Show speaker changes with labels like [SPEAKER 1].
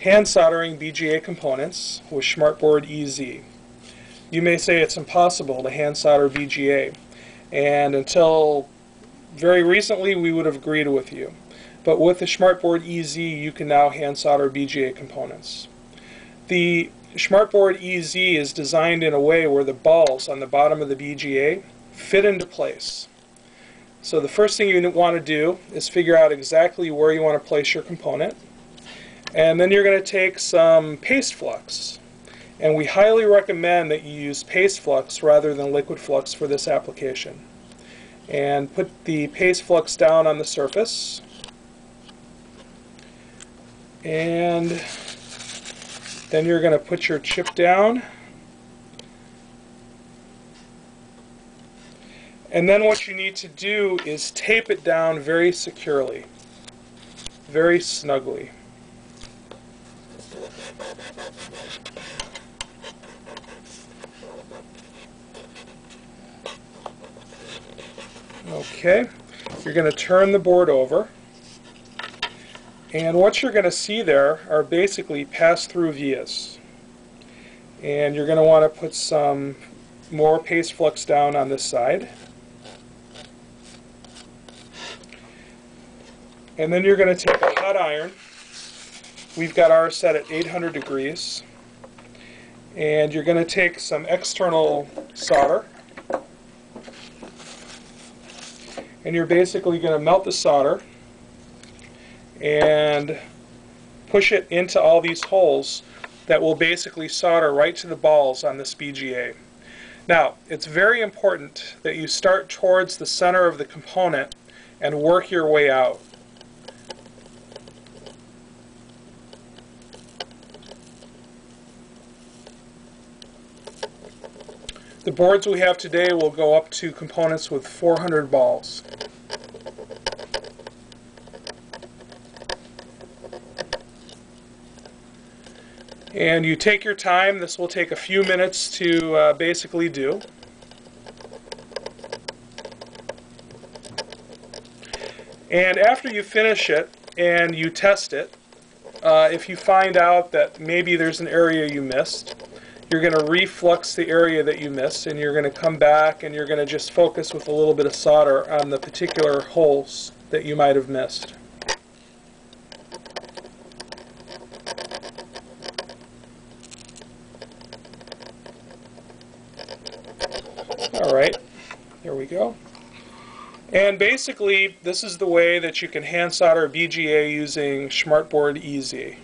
[SPEAKER 1] hand soldering BGA components with SchmartBoard EZ. You may say it's impossible to hand solder BGA, and until very recently we would have agreed with you. But with the SchmartBoard EZ you can now hand solder BGA components. The SchmartBoard EZ is designed in a way where the balls on the bottom of the BGA fit into place. So the first thing you want to do is figure out exactly where you want to place your component. And then you're going to take some paste flux. And we highly recommend that you use paste flux rather than liquid flux for this application. And put the paste flux down on the surface. And then you're going to put your chip down. And then what you need to do is tape it down very securely, very snugly. Okay, you're going to turn the board over. And what you're going to see there are basically pass-through vias. And you're going to want to put some more paste flux down on this side. And then you're going to take a hot iron. We've got ours set at 800 degrees. And you're going to take some external solder. And you're basically going to melt the solder and push it into all these holes that will basically solder right to the balls on this BGA. Now, it's very important that you start towards the center of the component and work your way out. The boards we have today will go up to components with 400 balls. And you take your time. This will take a few minutes to uh, basically do. And after you finish it and you test it, uh, if you find out that maybe there's an area you missed, you're going to reflux the area that you missed and you're going to come back and you're going to just focus with a little bit of solder on the particular holes that you might have missed. Alright, there we go. And basically, this is the way that you can hand solder BGA using SchmartBoard EZ.